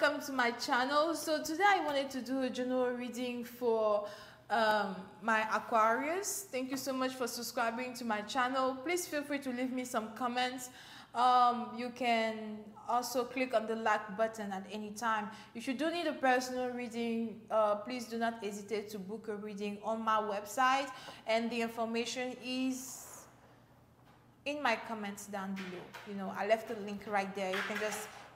to my channel. So today I wanted to do a general reading for um, my Aquarius. Thank you so much for subscribing to my channel. Please feel free to leave me some comments. Um, you can also click on the like button at any time. If you do need a personal reading, uh, please do not hesitate to book a reading on my website and the information is in my comments down below. You know, I left the link right there. You can just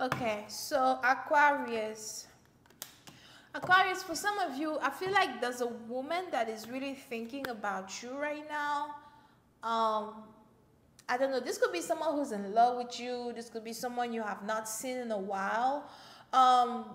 Okay, so Aquarius. Aquarius, for some of you, I feel like there's a woman that is really thinking about you right now. Um, I don't know, this could be someone who's in love with you. This could be someone you have not seen in a while. Um,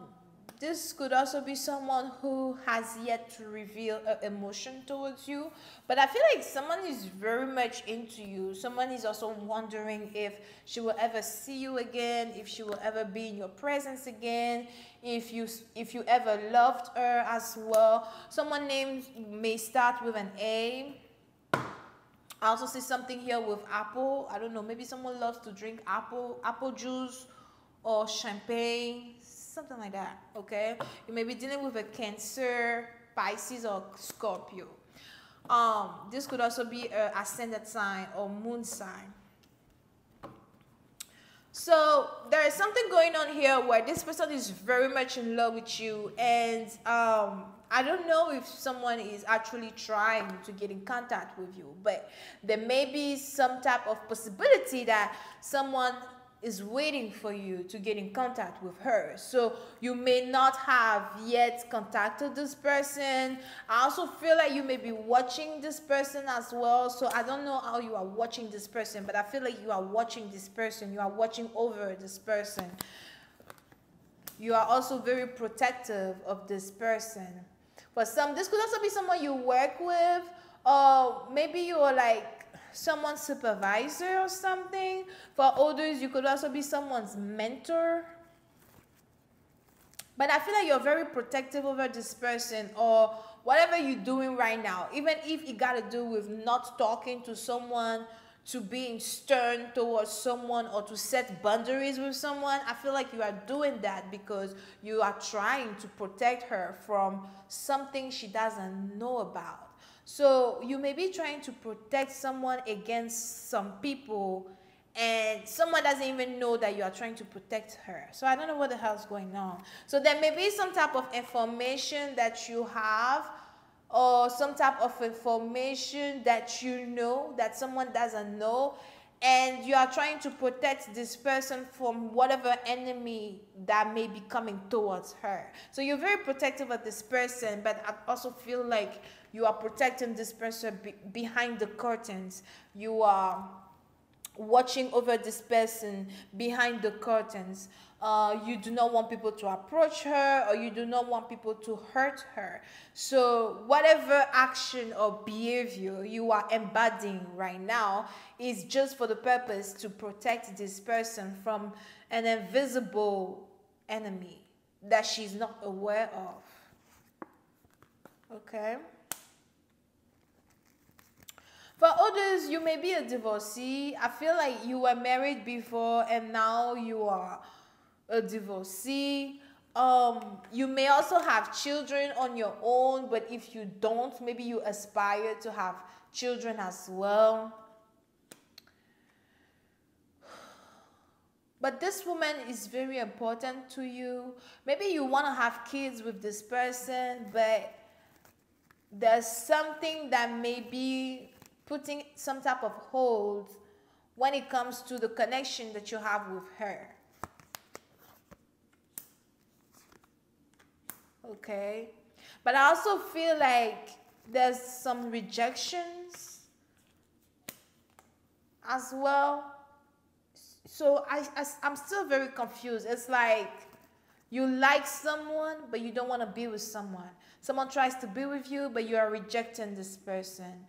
this could also be someone who has yet to reveal an emotion towards you. But I feel like someone is very much into you. Someone is also wondering if she will ever see you again, if she will ever be in your presence again, if you if you ever loved her as well. Someone name may start with an A. I also see something here with apple. I don't know, maybe someone loves to drink apple, apple juice or champagne something like that, okay? You may be dealing with a Cancer, Pisces, or Scorpio. Um, this could also be an ascendant sign or moon sign. So there is something going on here where this person is very much in love with you and um, I don't know if someone is actually trying to get in contact with you, but there may be some type of possibility that someone is waiting for you to get in contact with her. So you may not have yet contacted this person. I also feel like you may be watching this person as well. So I don't know how you are watching this person, but I feel like you are watching this person. You are watching over this person. You are also very protective of this person. For some, this could also be someone you work with, or maybe you are like someone's supervisor or something. For others, you could also be someone's mentor. But I feel like you're very protective over this person or whatever you're doing right now, even if it got to do with not talking to someone, to being stern towards someone, or to set boundaries with someone, I feel like you are doing that because you are trying to protect her from something she doesn't know about. So you may be trying to protect someone against some people and someone doesn't even know that you are trying to protect her. So I don't know what the hell is going on. So there may be some type of information that you have or some type of information that you know that someone doesn't know and you are trying to protect this person from whatever enemy that may be coming towards her. So you're very protective of this person, but I also feel like you are protecting this person be behind the curtains. You are watching over this person behind the curtains. Uh, you do not want people to approach her or you do not want people to hurt her. So whatever action or behavior you are embodying right now is just for the purpose to protect this person from an invisible enemy that she's not aware of. Okay? For others, you may be a divorcee. I feel like you were married before and now you are a divorcee. Um, you may also have children on your own, but if you don't, maybe you aspire to have children as well. But this woman is very important to you. Maybe you want to have kids with this person, but there's something that may be putting some type of hold when it comes to the connection that you have with her. Okay. But I also feel like there's some rejections as well. So I, I, I'm still very confused. It's like you like someone, but you don't want to be with someone. Someone tries to be with you, but you are rejecting this person.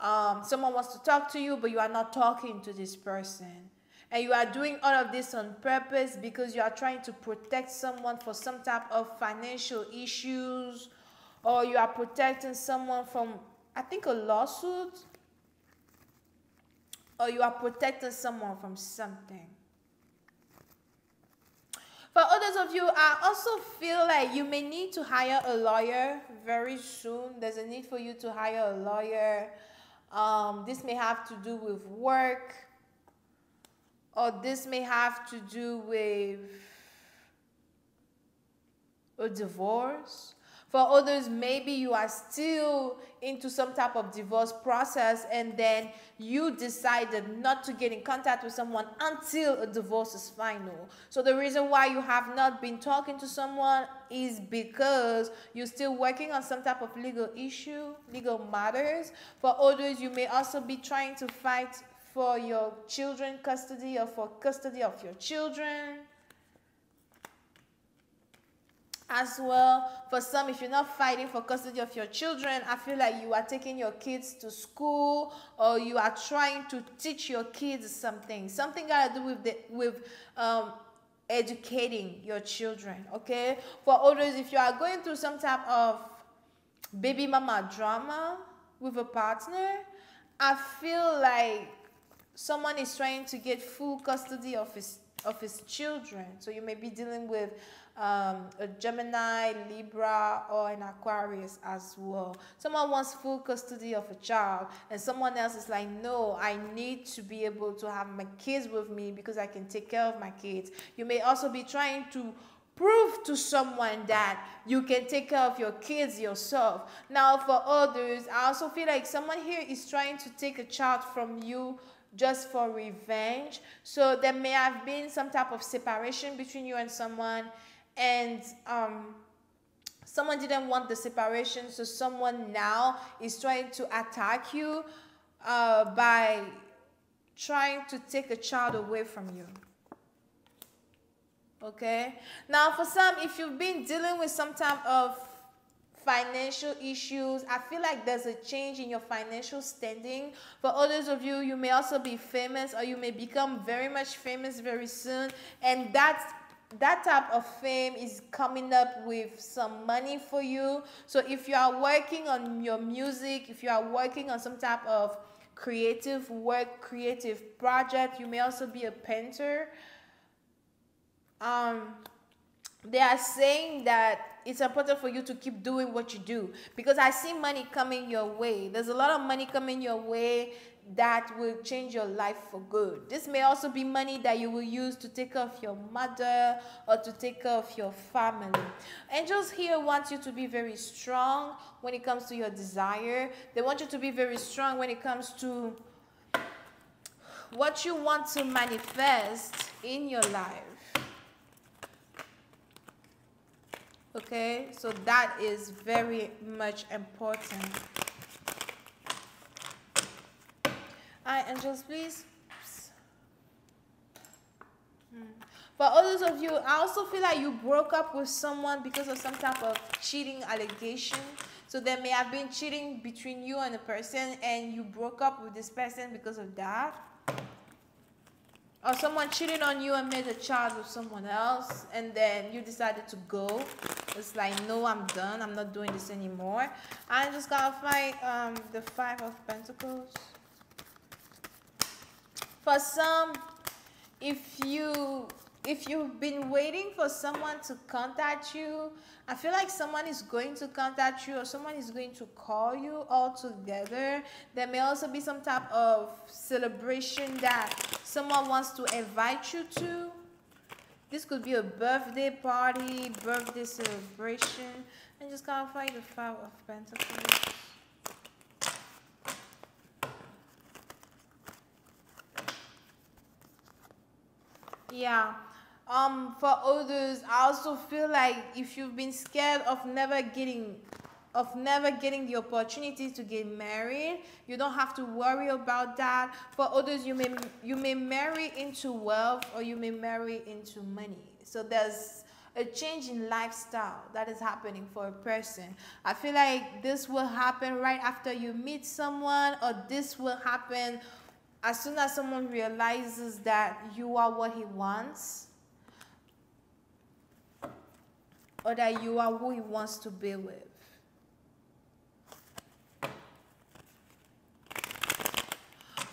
Um, someone wants to talk to you, but you are not talking to this person. And you are doing all of this on purpose because you are trying to protect someone for some type of financial issues, or you are protecting someone from, I think, a lawsuit, or you are protecting someone from something. For others of you, I also feel like you may need to hire a lawyer very soon. There's a need for you to hire a lawyer. Um, this may have to do with work, or this may have to do with a divorce. For others, maybe you are still into some type of divorce process and then you decided not to get in contact with someone until a divorce is final. So the reason why you have not been talking to someone is because you're still working on some type of legal issue, legal matters. For others, you may also be trying to fight for your children custody or for custody of your children as well. For some, if you're not fighting for custody of your children, I feel like you are taking your kids to school or you are trying to teach your kids something. Something got to do with the, with um, educating your children, okay? For others, if you are going through some type of baby mama drama with a partner, I feel like someone is trying to get full custody of his of his children. So you may be dealing with um, a Gemini, Libra, or an Aquarius as well. Someone wants full custody of a child, and someone else is like, No, I need to be able to have my kids with me because I can take care of my kids. You may also be trying to prove to someone that you can take care of your kids yourself. Now, for others, I also feel like someone here is trying to take a child from you just for revenge. So there may have been some type of separation between you and someone, and um, someone didn't want the separation, so someone now is trying to attack you uh, by trying to take a child away from you. Okay? Now, for some, if you've been dealing with some type of financial issues. I feel like there's a change in your financial standing. For others of you, you may also be famous or you may become very much famous very soon. And that's that type of fame is coming up with some money for you. So if you are working on your music, if you are working on some type of creative work, creative project, you may also be a painter. Um, they are saying that it's important for you to keep doing what you do because I see money coming your way. There's a lot of money coming your way that will change your life for good. This may also be money that you will use to take care of your mother or to take care of your family. Angels here want you to be very strong when it comes to your desire. They want you to be very strong when it comes to what you want to manifest in your life. Okay so that is very much important. All right angels please. Hmm. for others of you i also feel like you broke up with someone because of some type of cheating allegation. So there may have been cheating between you and a person and you broke up with this person because of that or someone cheated on you and made a child with someone else and then you decided to go. It's like no i'm done. I'm not doing this anymore. I'm just gotta find um, the five of pentacles. For some if you if you've been waiting for someone to contact you, I feel like someone is going to contact you or someone is going to call you all together. There may also be some type of celebration that someone wants to invite you to. This could be a birthday party, birthday celebration. And just find the Five of Pentacles. Yeah. Um, for others, I also feel like if you've been scared of never getting of never getting the opportunity to get married you don't have to worry about that. For others you may you may marry into wealth or you may marry into money. So there's a change in lifestyle that is happening for a person. I feel like this will happen right after you meet someone, or this will happen as soon as someone realizes that you are what he wants, or that you are who he wants to be with.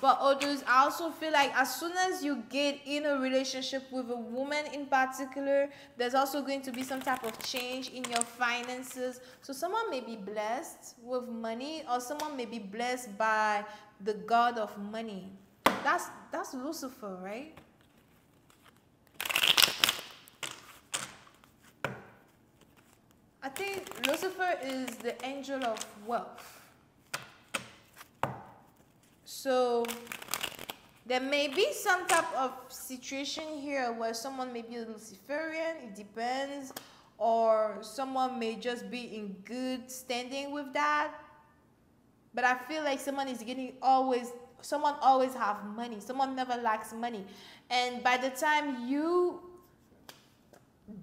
But others, I also feel like as soon as you get in a relationship with a woman in particular, there's also going to be some type of change in your finances. So someone may be blessed with money, or someone may be blessed by the God of money. That's that's Lucifer, right? I think Lucifer is the angel of wealth. So there may be some type of situation here where someone may be a Luciferian, it depends, or someone may just be in good standing with that. But I feel like someone is getting always, someone always have money. Someone never lacks money. And by the time you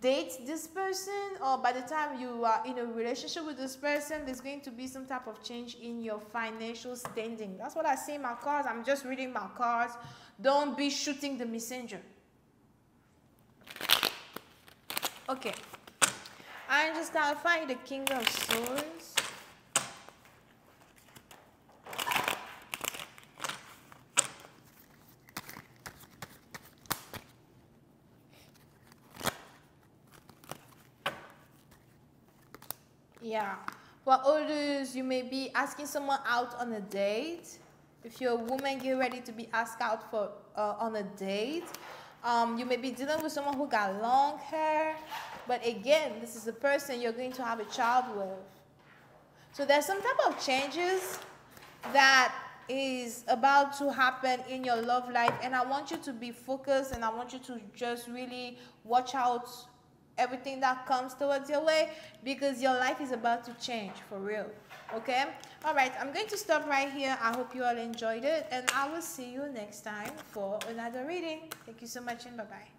date this person or by the time you are in a relationship with this person there's going to be some type of change in your financial standing. That's what i see in my cards i'm just reading my cards don't be shooting the messenger. Okay. I just clarify the king of swords Yeah. For others, you may be asking someone out on a date. If you're a woman, get ready to be asked out for uh, on a date. Um, you may be dealing with someone who got long hair, but again, this is a person you're going to have a child with. So there's some type of changes that is about to happen in your love life, and I want you to be focused, and I want you to just really watch out everything that comes towards your way because your life is about to change for real. Okay? All right, I'm going to stop right here. I hope you all enjoyed it, and I will see you next time for another reading. Thank you so much, and bye bye.